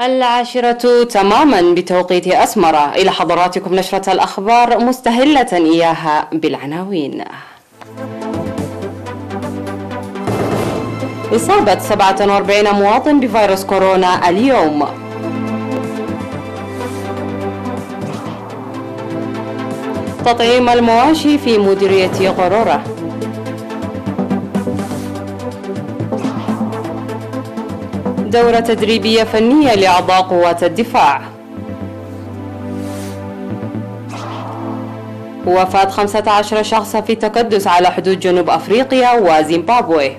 العاشرة تماما بتوقيت أسمرة إلى حضراتكم نشرة الأخبار مستهلة إياها بالعناوين. إصابة 47 مواطن بفيروس كورونا اليوم. تطعيم المواشي في مديرية قرورة دورة تدريبية فنية لأعضاء قوات الدفاع. وفاة 15 شخص في تكدس على حدود جنوب أفريقيا وزيمبابوي.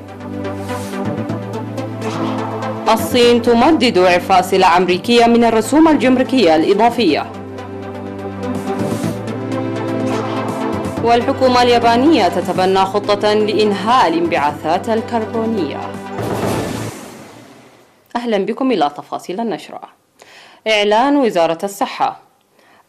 الصين تمدد إعفاء سلع أمريكية من الرسوم الجمركية الإضافية. والحكومة اليابانية تتبنى خطة لإنهاء الانبعاثات الكربونية. أهلا بكم إلى تفاصيل النشرة. إعلان وزارة الصحة.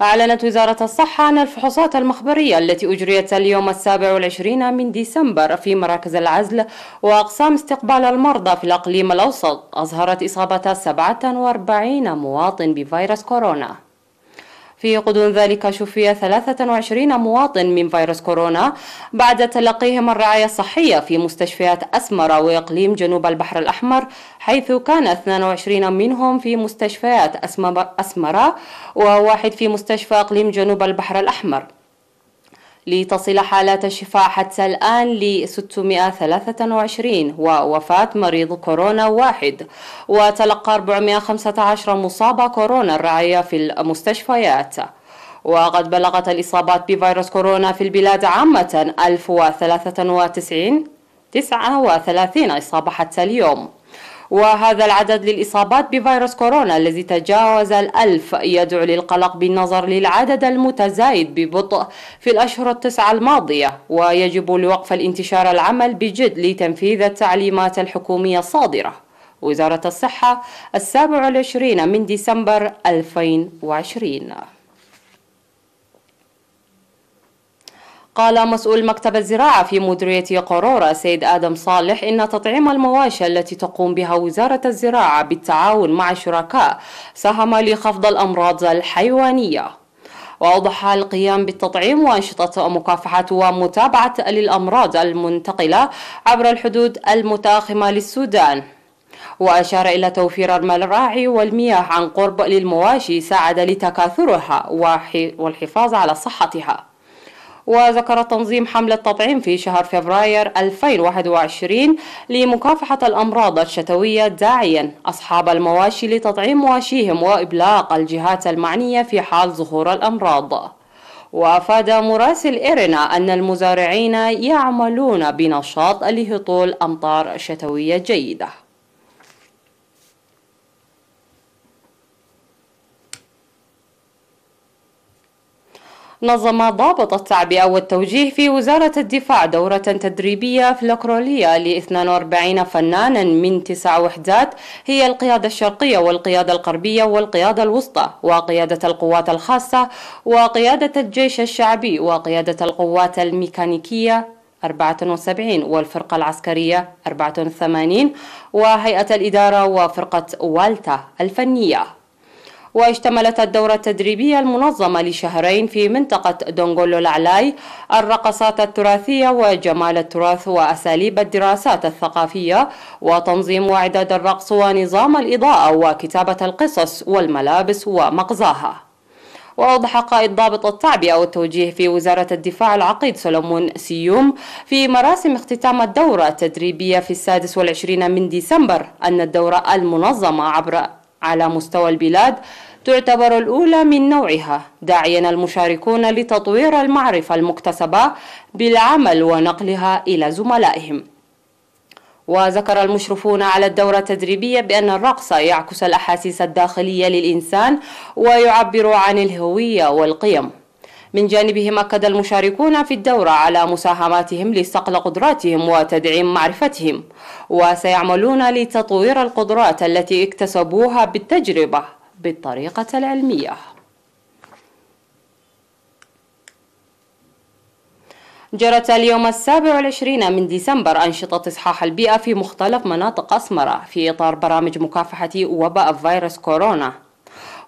أعلنت وزارة الصحة عن الفحوصات المخبرية التي أجريت اليوم السابع والعشرين من ديسمبر في مراكز العزل وأقسام استقبال المرضى في الأقليم الأوسط. أظهرت إصابة 47 مواطن بفيروس كورونا. في غضون ذلك شفي 23 مواطن من فيروس كورونا بعد تلقيهم الرعاية الصحية في مستشفيات أسمرة وإقليم جنوب البحر الأحمر حيث كان 22 منهم في مستشفيات أسمرة وواحد في مستشفى إقليم جنوب البحر الأحمر. لتصل حالات الشفاء حتى الآن ل 623 ووفاة مريض كورونا واحد. وتلقى 415 مصاب كورونا الرعاية في المستشفيات. وقد بلغت الإصابات بفيروس كورونا في البلاد عامة 1093 39 إصابة حتى اليوم. وهذا العدد للإصابات بفيروس كورونا الذي تجاوز الألف يدعو للقلق بالنظر للعدد المتزايد ببطء في الأشهر التسعة الماضية ويجب لوقف الانتشار العمل بجد لتنفيذ التعليمات الحكومية الصادرة. وزارة الصحة السابع والعشرين من ديسمبر 2020 قال مسؤول مكتب الزراعة في مديرية قرورة سيد آدم صالح إن تطعيم المواشي التي تقوم بها وزارة الزراعة بالتعاون مع الشركاء ساهم لخفض الأمراض الحيوانية. وأوضح القيام بالتطعيم وأنشطة مكافحة ومتابعة للأمراض المنتقلة عبر الحدود المتاخمة للسودان. وأشار إلى توفير الماء الراعي والمياه عن قرب للمواشي ساعد لتكاثرها والحفاظ على صحتها. وذكر تنظيم حملة تطعيم في شهر فبراير 2021 لمكافحة الأمراض الشتوية داعيا. أصحاب المواشي لتطعيم مواشيهم وإبلاغ الجهات المعنية في حال ظهور الأمراض. وأفاد مراسل إيرنا أن المزارعين يعملون بنشاط لهطول أمطار شتوية جيدة. نظم ضابط التعبئة والتوجيه في وزارة الدفاع دورة تدريبية فلكرولية ل 42 فنانا من تسع وحدات. هي القيادة الشرقية والقيادة الغربية والقيادة الوسطى وقيادة القوات الخاصة وقيادة الجيش الشعبي وقيادة القوات الميكانيكية 74 والفرقة العسكرية 84 وهيئة الإدارة وفرقة والتا الفنية. واشتملت الدورة التدريبية المنظمة لشهرين في منطقة دونغولو العلاي الرقصات التراثية وجمال التراث وأساليب الدراسات الثقافية وتنظيم وإعداد الرقص ونظام الإضاءة وكتابة القصص والملابس ومغزاها وأوضح قائد ضابط التعبئة والتوجيه في وزارة الدفاع العقيد سلمون سيوم في مراسم اختتام الدورة التدريبية في السادس والعشرين من ديسمبر أن الدورة المنظمة عبر على مستوى البلاد تعتبر الأولى من نوعها. داعيا المشاركون لتطوير المعرفة المكتسبة بالعمل ونقلها إلى زملائهم. وذكر المشرفون على الدورة التدريبية بأن الرقص يعكس الأحاسيس الداخلية للإنسان ويعبر عن الهوية والقيم. من جانبهم أكد المشاركون في الدورة على مساهماتهم لصقل قدراتهم وتدعيم معرفتهم. وسيعملون لتطوير القدرات التي اكتسبوها بالتجربة. بالطريقة العلمية. جرت اليوم السابع والعشرين من ديسمبر أنشطة إصحاح البيئة في مختلف مناطق أسمرة في إطار برامج مكافحة وباء فيروس كورونا.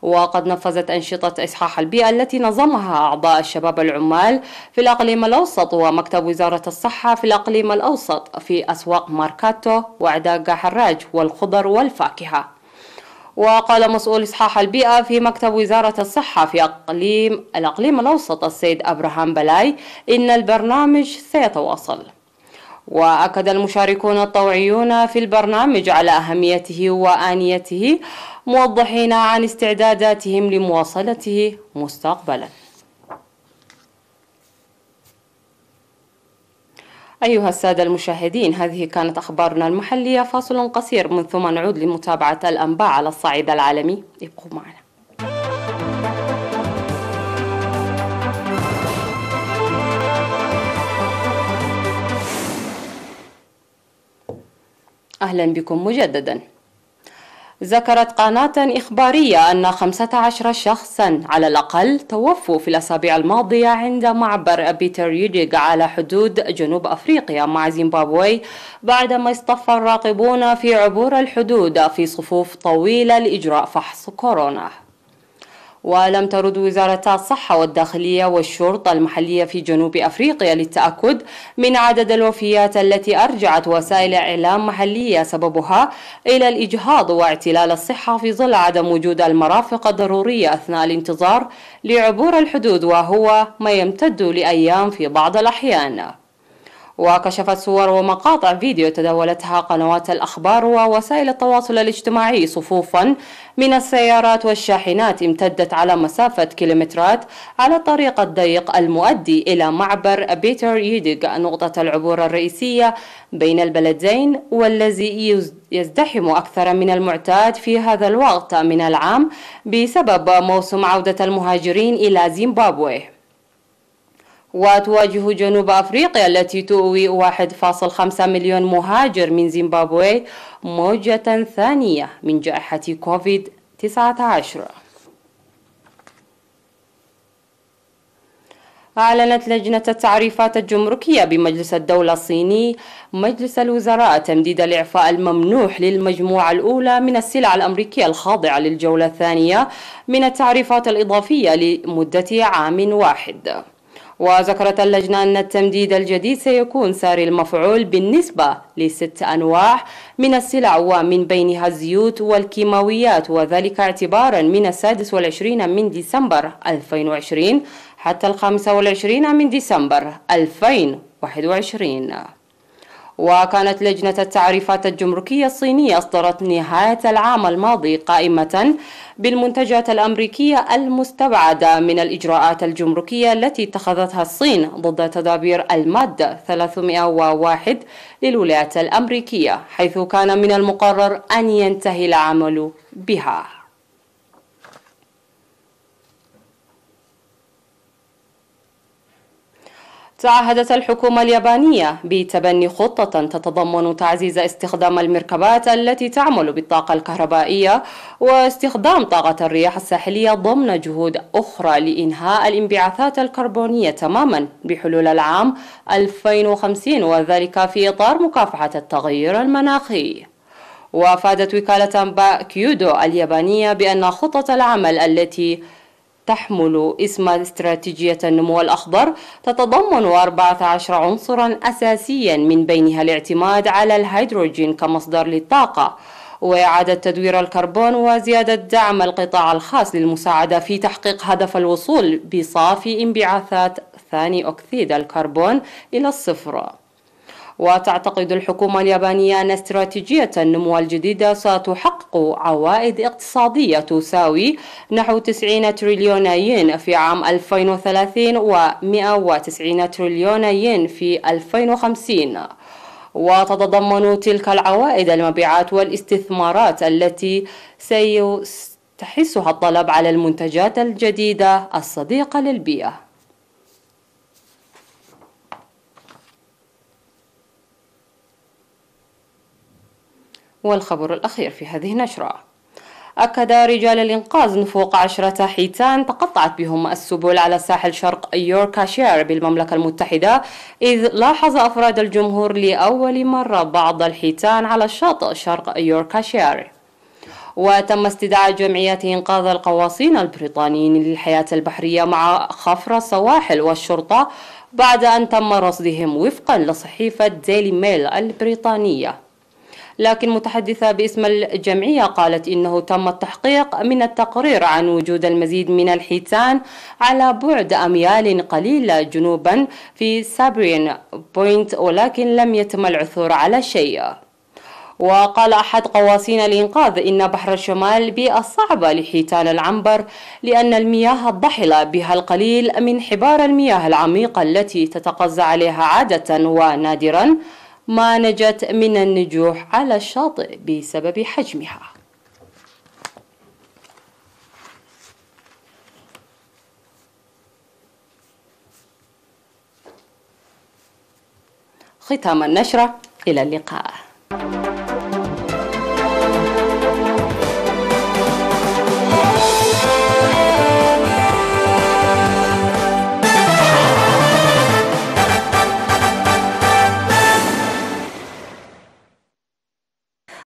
وقد نفذت أنشطة إصحاح البيئة التي نظمها أعضاء الشباب العمال في الأقليم الأوسط ومكتب وزارة الصحة في الأقليم الأوسط في أسواق ماركاتو وعداقة حراج والخضر والفاكهة. وقال مسؤول إصحاح البيئة في مكتب وزارة الصحة في أقليم الأقليم الأوسط السيد أبراهام بلاي إن البرنامج سيتواصل. وأكد المشاركون الطوعيون في البرنامج على أهميته وآنيته موضحين عن استعداداتهم لمواصلته مستقبلاً. أيها السادة المشاهدين هذه كانت أخبارنا المحلية. فاصل قصير من ثم نعود لمتابعة الأنباء على الصعيد العالمي. ابقوا معنا. أهلا بكم مجددا. ذكرت قناة إخبارية أن 15 شخصا على الأقل توفوا في الأسابيع الماضية عند معبر بيتر يوديغ على حدود جنوب أفريقيا مع زيمبابوي بعدما اصطف الراقبون في عبور الحدود في صفوف طويلة لإجراء فحص كورونا. ولم ترد وزارتا الصحة والداخلية والشرطة المحلية في جنوب أفريقيا للتأكد من عدد الوفيات التي أرجعت وسائل إعلام محلية سببها إلى الإجهاض واعتلال الصحة في ظل عدم وجود المرافق الضرورية أثناء الانتظار لعبور الحدود وهو ما يمتد لأيام في بعض الأحيان. وكشفت صور ومقاطع فيديو تداولتها قنوات الأخبار ووسائل التواصل الاجتماعي صفوفا من السيارات والشاحنات امتدت على مسافة كيلومترات على الطريق الضيق المؤدي إلى معبر بيتر ييديغ نقطة العبور الرئيسية بين البلدين والذي يزدحم أكثر من المعتاد في هذا الوقت من العام بسبب موسم عودة المهاجرين إلى زيمبابوي. وتواجه جنوب أفريقيا التي تؤوي 1.5 مليون مهاجر من زيمبابوي موجة ثانية من جائحة كوفيد 19 أعلنت لجنة التعريفات الجمركية بمجلس الدولة الصيني مجلس الوزراء تمديد الإعفاء الممنوح للمجموعة الأولى من السلع الأمريكية الخاضعة للجولة الثانية من التعريفات الإضافية لمدة عام واحد. وذكرت اللجنة أن التمديد الجديد سيكون ساري المفعول بالنسبة لست أنواع من السلع ومن بينها الزيوت والكيماويات وذلك اعتبارا من السادس والعشرين من ديسمبر 2020 حتى الخامس والعشرين من ديسمبر 2021 وكانت لجنة التعريفات الجمركية الصينية أصدرت نهاية العام الماضي قائمة بالمنتجات الأمريكية المستبعدة من الإجراءات الجمركية التي اتخذتها الصين ضد تدابير المادة 301 للولايات الأمريكية حيث كان من المقرر أن ينتهي العمل بها. تعهدت الحكومة اليابانية بتبني خطة تتضمن تعزيز استخدام المركبات التي تعمل بالطاقة الكهربائية واستخدام طاقة الرياح الساحلية ضمن جهود أخرى لإنهاء الانبعاثات الكربونية تماما بحلول العام 2050 وذلك في إطار مكافحة التغير المناخي. وأفادت وكالة أنباء كيودو اليابانية بأن خطة العمل التي تحمل اسم استراتيجية النمو الأخضر تتضمن 14 عنصرا أساسيا من بينها الاعتماد على الهيدروجين كمصدر للطاقة وإعادة تدوير الكربون وزيادة دعم القطاع الخاص للمساعدة في تحقيق هدف الوصول بصافي انبعاثات ثاني أكسيد الكربون إلى الصفر. وتعتقد الحكومة اليابانية أن استراتيجية النمو الجديدة ستحقق عوائد اقتصادية تساوي نحو 90 تريليون ين في عام 2030 و 190 تريليون ين في 2050 وتتضمن تلك العوائد المبيعات والاستثمارات التي سيستحسها الطلب على المنتجات الجديدة الصديقة للبيئة. والخبر الأخير في هذه النشرة. أكد رجال الإنقاذ نفوق عشرة حيتان تقطعت بهم السبل على ساحل شرق يوركشاير بالمملكة المتحدة إذ لاحظ أفراد الجمهور لأول مرة بعض الحيتان على الشاطئ شرق يوركشاير. وتم استدعاء جمعية إنقاذ الغواصين البريطانيين للحياة البحرية مع خفر السواحل والشرطة بعد أن تم رصدهم وفقا لصحيفة ديلي ميل البريطانية. لكن متحدثة باسم الجمعية قالت إنه تم التحقيق من التقرير عن وجود المزيد من الحيتان على بعد أميال قليلة جنوبا في سابرين بوينت ولكن لم يتم العثور على شيء. وقال أحد قواصين الإنقاذ إن بحر الشمال بيئة صعبة لحيتان العنبر لأن المياه الضحلة بها القليل من حبار المياه العميقة التي تتقزع عليها عادة ونادرا. ما نجت من النجوح على الشاطئ بسبب حجمها. ختام النشرة إلى اللقاء.